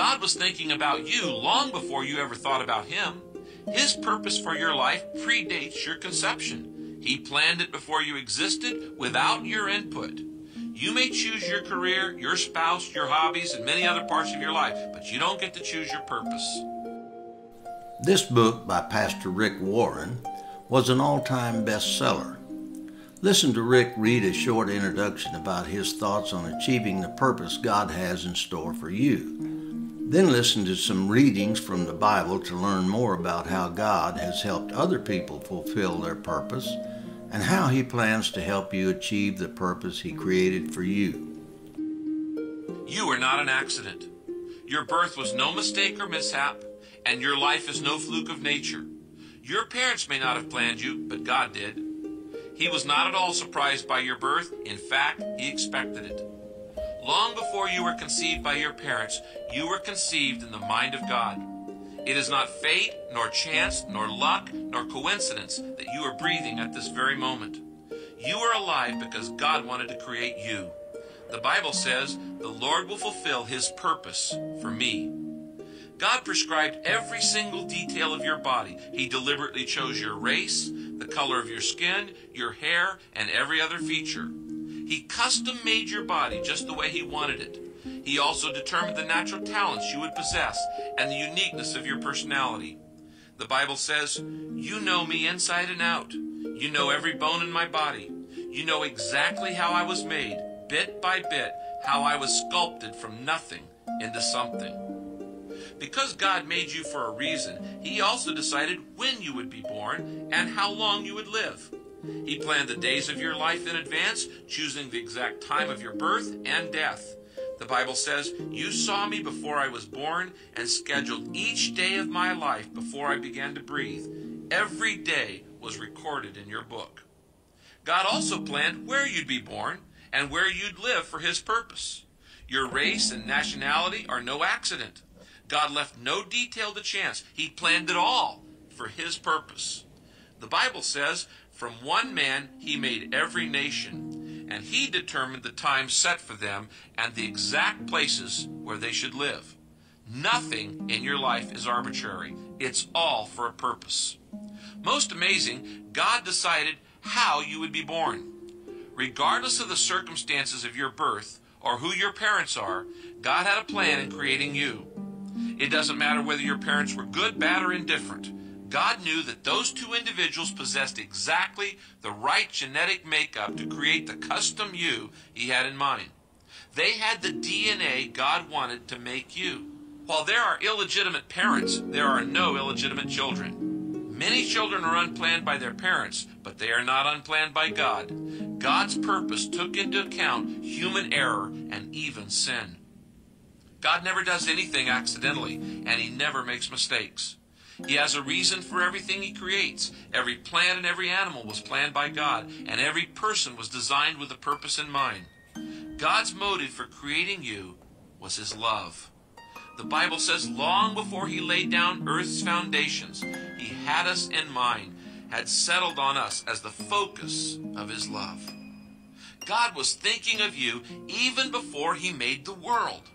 God was thinking about you long before you ever thought about Him. His purpose for your life predates your conception. He planned it before you existed without your input. You may choose your career, your spouse, your hobbies, and many other parts of your life, but you don't get to choose your purpose. This book by Pastor Rick Warren was an all-time bestseller. Listen to Rick read a short introduction about his thoughts on achieving the purpose God has in store for you. Then listen to some readings from the Bible to learn more about how God has helped other people fulfill their purpose and how He plans to help you achieve the purpose He created for you. You are not an accident. Your birth was no mistake or mishap and your life is no fluke of nature. Your parents may not have planned you, but God did. He was not at all surprised by your birth. In fact, He expected it. Long before you were conceived by your parents, you were conceived in the mind of God. It is not fate, nor chance, nor luck, nor coincidence that you are breathing at this very moment. You are alive because God wanted to create you. The Bible says, The Lord will fulfill His purpose for me. God prescribed every single detail of your body. He deliberately chose your race, the color of your skin, your hair, and every other feature. He custom made your body just the way He wanted it. He also determined the natural talents you would possess and the uniqueness of your personality. The Bible says, You know me inside and out. You know every bone in my body. You know exactly how I was made, bit by bit, how I was sculpted from nothing into something. Because God made you for a reason, He also decided when you would be born and how long you would live. He planned the days of your life in advance, choosing the exact time of your birth and death. The Bible says, You saw me before I was born and scheduled each day of my life before I began to breathe. Every day was recorded in your book. God also planned where you'd be born and where you'd live for His purpose. Your race and nationality are no accident. God left no detail to chance. He planned it all for his purpose. The Bible says, from one man he made every nation, and he determined the time set for them and the exact places where they should live. Nothing in your life is arbitrary. It's all for a purpose. Most amazing, God decided how you would be born. Regardless of the circumstances of your birth or who your parents are, God had a plan in creating you. It doesn't matter whether your parents were good, bad, or indifferent. God knew that those two individuals possessed exactly the right genetic makeup to create the custom you he had in mind. They had the DNA God wanted to make you. While there are illegitimate parents, there are no illegitimate children. Many children are unplanned by their parents, but they are not unplanned by God. God's purpose took into account human error and even sin. God never does anything accidentally, and he never makes mistakes. He has a reason for everything he creates. Every plant and every animal was planned by God, and every person was designed with a purpose in mind. God's motive for creating you was his love. The Bible says long before he laid down earth's foundations, he had us in mind, had settled on us as the focus of his love. God was thinking of you even before he made the world.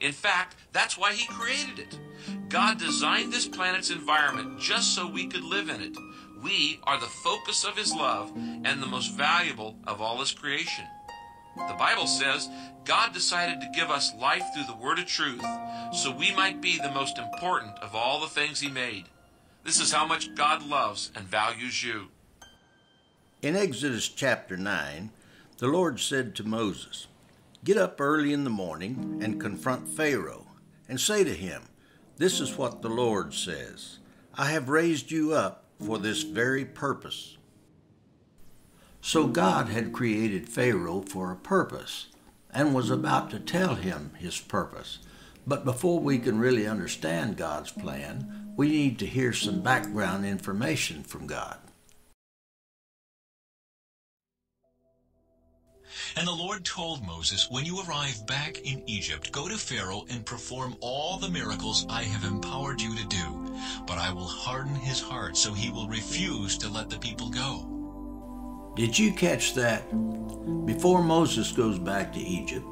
In fact, that's why he created it. God designed this planet's environment just so we could live in it. We are the focus of his love and the most valuable of all his creation. The Bible says God decided to give us life through the word of truth so we might be the most important of all the things he made. This is how much God loves and values you. In Exodus chapter 9, the Lord said to Moses, Get up early in the morning and confront Pharaoh and say to him, This is what the Lord says I have raised you up for this very purpose. So God had created Pharaoh for a purpose and was about to tell him his purpose. But before we can really understand God's plan, we need to hear some background information from God. And the Lord told Moses, When you arrive back in Egypt, go to Pharaoh and perform all the miracles I have empowered you to do. But I will harden his heart so he will refuse to let the people go. Did you catch that? Before Moses goes back to Egypt,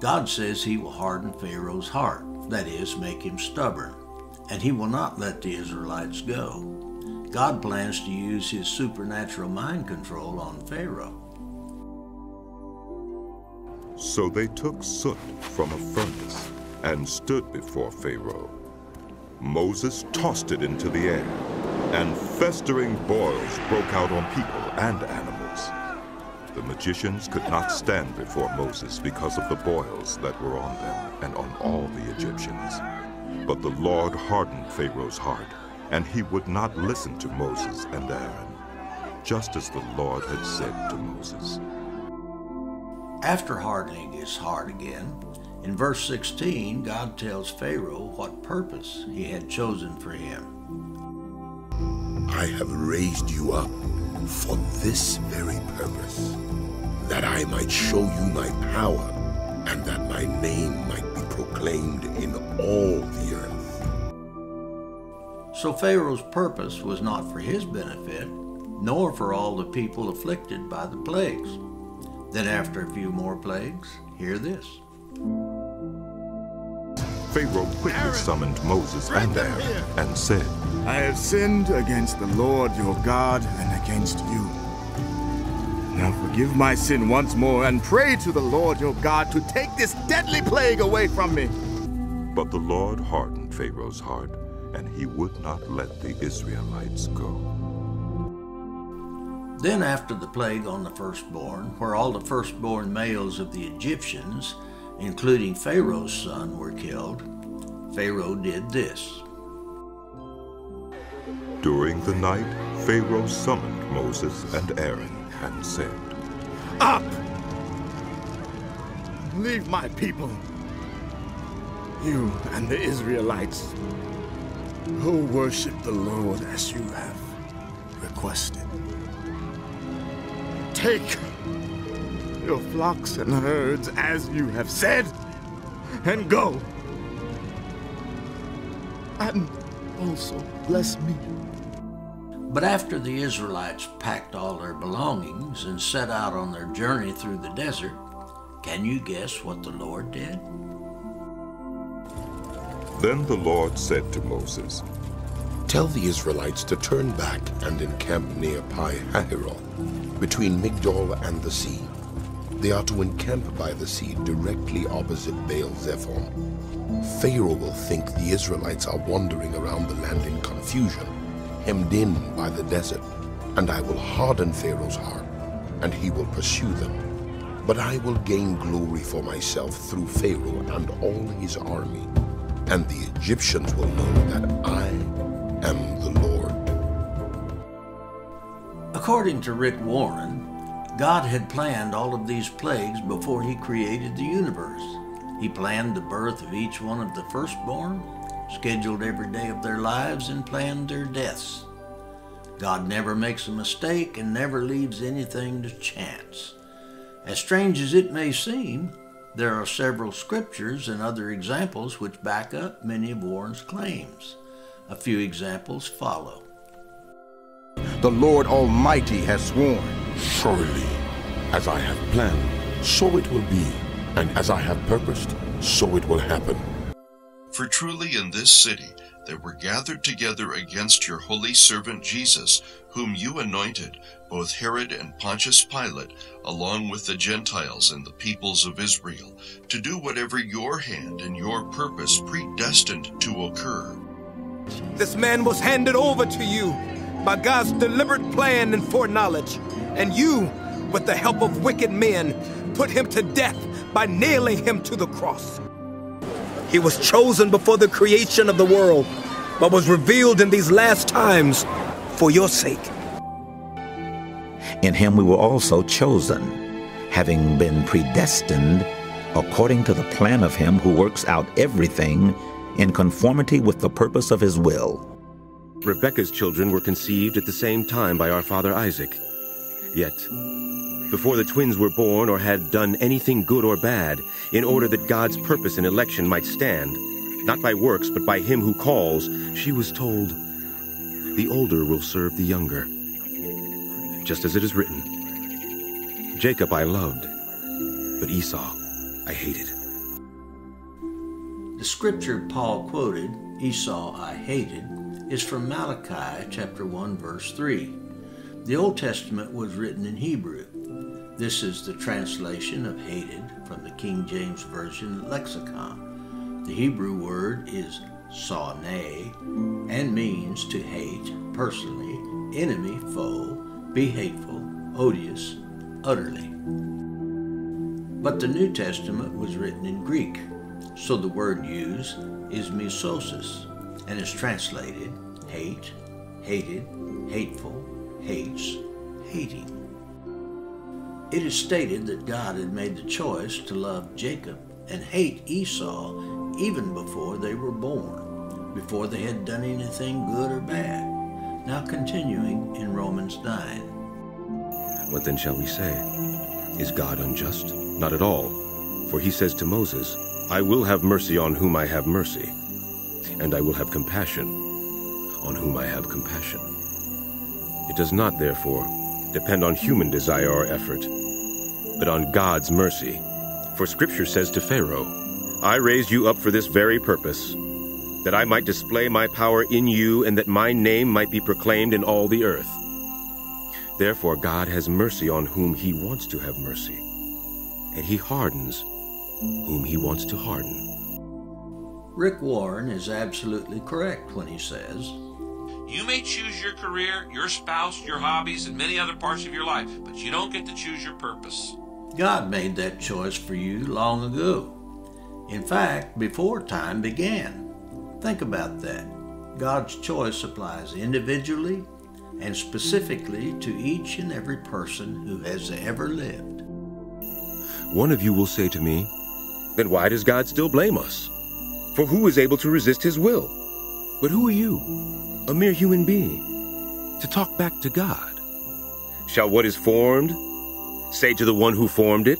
God says he will harden Pharaoh's heart. that is, make him stubborn, and he will not let the Israelites go. God plans to use his supernatural mind control on Pharaoh. So they took soot from a furnace and stood before Pharaoh. Moses tossed it into the air, and festering boils broke out on people and animals. The magicians could not stand before Moses because of the boils that were on them and on all the Egyptians. But the Lord hardened Pharaoh's heart, and he would not listen to Moses and Aaron, just as the Lord had said to Moses. After hardening his heart again, in verse 16, God tells Pharaoh what purpose he had chosen for him. I have raised you up for this very purpose, that I might show you my power, and that my name might be proclaimed in all the earth. So Pharaoh's purpose was not for his benefit, nor for all the people afflicted by the plagues. Then after a few more plagues, hear this. Pharaoh quickly summoned Moses and Aaron and said, I have sinned against the Lord your God and against you. Now forgive my sin once more and pray to the Lord your God to take this deadly plague away from me. But the Lord hardened Pharaoh's heart, and he would not let the Israelites go. Then after the plague on the firstborn, where all the firstborn males of the Egyptians including Pharaoh's son, were killed, Pharaoh did this. During the night, Pharaoh summoned Moses and Aaron and said, Up! Leave my people, you and the Israelites, who worship the Lord as you have requested. Take your flocks and herds as you have said, and go. And also bless me. But after the Israelites packed all their belongings and set out on their journey through the desert, can you guess what the Lord did? Then the Lord said to Moses, Tell the Israelites to turn back and encamp near Pi Hahiroth, between Migdol and the sea. They are to encamp by the sea directly opposite Baal Zephon. Pharaoh will think the Israelites are wandering around the land in confusion, hemmed in by the desert, and I will harden Pharaoh's heart, and he will pursue them. But I will gain glory for myself through Pharaoh and all his army, and the Egyptians will know that I am the Lord. According to Rick Warren, God had planned all of these plagues before he created the universe. He planned the birth of each one of the firstborn, scheduled every day of their lives, and planned their deaths. God never makes a mistake and never leaves anything to chance. As strange as it may seem, there are several scriptures and other examples which back up many of Warren's claims. A few examples follow. The Lord Almighty has sworn. Surely, as I have planned, so it will be, and as I have purposed, so it will happen. For truly in this city there were gathered together against your holy servant Jesus, whom you anointed, both Herod and Pontius Pilate, along with the Gentiles and the peoples of Israel, to do whatever your hand and your purpose predestined to occur. This man was handed over to you by God's deliberate plan and foreknowledge, and you, with the help of wicked men, put him to death by nailing him to the cross. He was chosen before the creation of the world, but was revealed in these last times for your sake. In him we were also chosen, having been predestined according to the plan of him who works out everything in conformity with the purpose of his will. Rebekah's children were conceived at the same time by our father Isaac. Yet, before the twins were born or had done anything good or bad, in order that God's purpose in election might stand, not by works but by him who calls, she was told, The older will serve the younger. Just as it is written, Jacob I loved, but Esau I hated. The scripture Paul quoted, Esau I hated, is from Malachi chapter 1 verse 3. The Old Testament was written in Hebrew. This is the translation of hated from the King James Version lexicon. The Hebrew word is sonay and means to hate personally, enemy, foe, be hateful, odious, utterly. But the New Testament was written in Greek, so the word used is misosis and is translated hate, hated, hateful, hates, hating. It is stated that God had made the choice to love Jacob and hate Esau even before they were born, before they had done anything good or bad. Now continuing in Romans 9. What then shall we say? Is God unjust? Not at all. For he says to Moses, I will have mercy on whom I have mercy, and I will have compassion on whom I have compassion. It does not, therefore, depend on human desire or effort, but on God's mercy. For Scripture says to Pharaoh, I raised you up for this very purpose, that I might display my power in you and that my name might be proclaimed in all the earth. Therefore God has mercy on whom he wants to have mercy, and he hardens whom he wants to harden. Rick Warren is absolutely correct when he says, You may choose your career, your spouse, your hobbies, and many other parts of your life, but you don't get to choose your purpose. God made that choice for you long ago. In fact, before time began. Think about that. God's choice applies individually and specifically to each and every person who has ever lived. One of you will say to me, Then why does God still blame us? For who is able to resist his will? But who are you, a mere human being, to talk back to God? Shall what is formed say to the one who formed it,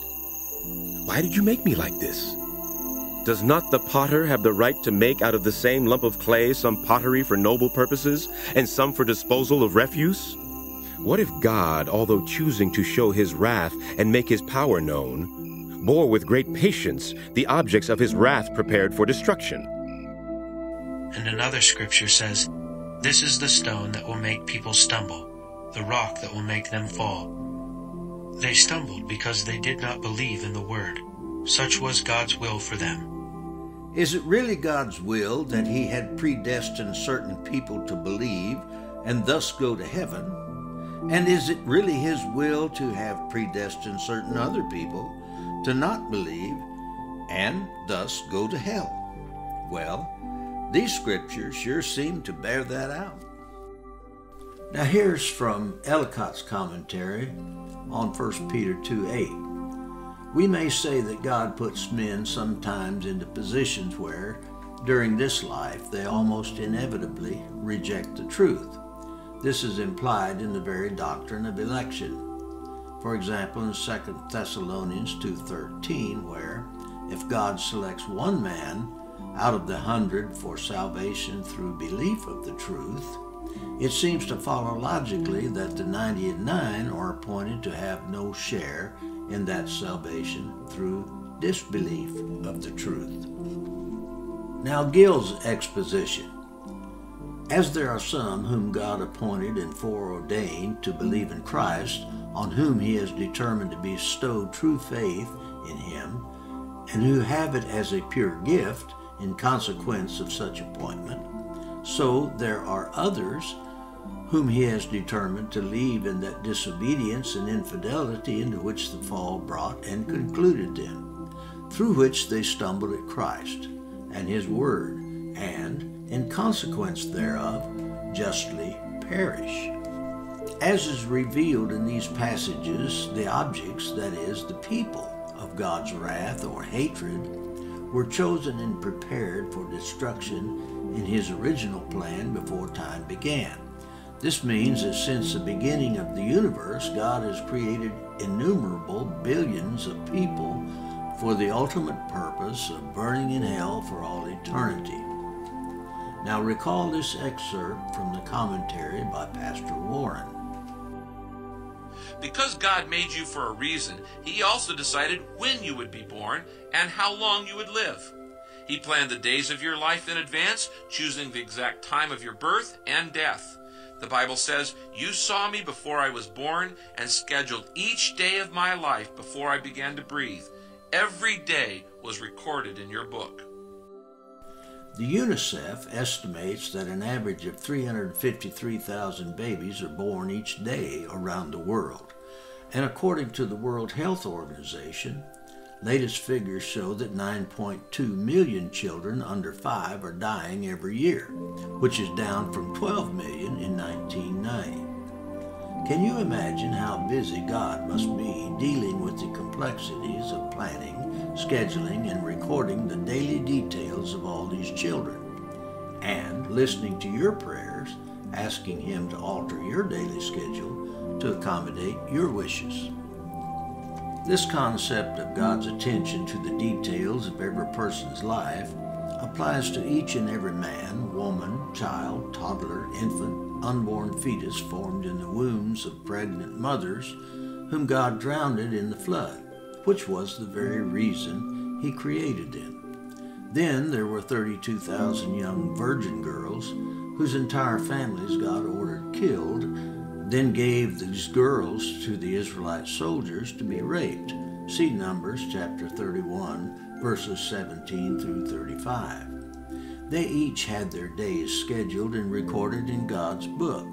Why did you make me like this? Does not the potter have the right to make out of the same lump of clay some pottery for noble purposes and some for disposal of refuse? What if God, although choosing to show his wrath and make his power known, bore with great patience the objects of his wrath prepared for destruction? And another scripture says, This is the stone that will make people stumble, the rock that will make them fall. They stumbled because they did not believe in the word. Such was God's will for them. Is it really God's will that He had predestined certain people to believe and thus go to heaven? And is it really His will to have predestined certain other people to not believe and thus go to hell? Well, these scriptures sure seem to bear that out. Now, here's from Ellicott's commentary on 1 Peter 2 8. We may say that God puts men sometimes into positions where, during this life, they almost inevitably reject the truth. This is implied in the very doctrine of election. For example, in 2 Thessalonians 2.13, where, if God selects one man out of the hundred for salvation through belief of the truth, it seems to follow logically that the 99 are appointed to have no share in that salvation through disbelief of the truth. Now, Gill's exposition. As there are some whom God appointed and foreordained to believe in Christ, on whom he has determined to bestow true faith in him, and who have it as a pure gift in consequence of such appointment, so there are others whom he has determined to leave in that disobedience and infidelity into which the fall brought and concluded them, through which they stumbled at Christ and his word, and, in consequence thereof, justly perish. As is revealed in these passages, the objects, that is, the people of God's wrath or hatred, were chosen and prepared for destruction in his original plan before time began. This means that since the beginning of the universe, God has created innumerable billions of people for the ultimate purpose of burning in hell for all eternity. Now recall this excerpt from the commentary by Pastor Warren. Because God made you for a reason, He also decided when you would be born and how long you would live. He planned the days of your life in advance, choosing the exact time of your birth and death. The Bible says, You saw me before I was born and scheduled each day of my life before I began to breathe. Every day was recorded in your book. The UNICEF estimates that an average of 353,000 babies are born each day around the world. And according to the World Health Organization, latest figures show that 9.2 million children under 5 are dying every year, which is down from 12 million in 1990. Can you imagine how busy God must be dealing with the complexities of planning, scheduling, and recording the daily details of all these children? And listening to your prayers, asking Him to alter your daily schedule to accommodate your wishes. This concept of God's attention to the details of every person's life applies to each and every man, woman, child, toddler, infant, unborn fetus formed in the wombs of pregnant mothers, whom God drowned in the flood, which was the very reason He created them. Then there were 32,000 young virgin girls whose entire families God ordered killed, then gave these girls to the Israelite soldiers to be raped. See Numbers chapter 31, verses 17 through 35. They each had their days scheduled and recorded in God's book.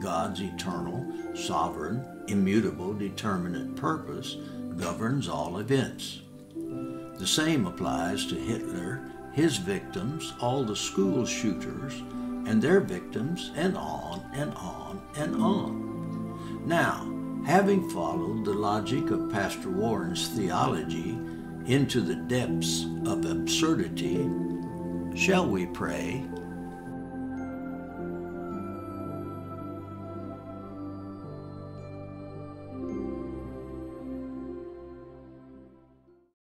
God's eternal, sovereign, immutable, determinate purpose governs all events. The same applies to Hitler, his victims, all the school shooters, and their victims, and on and on and on. Now, having followed the logic of Pastor Warren's theology into the depths of absurdity, Shall we pray?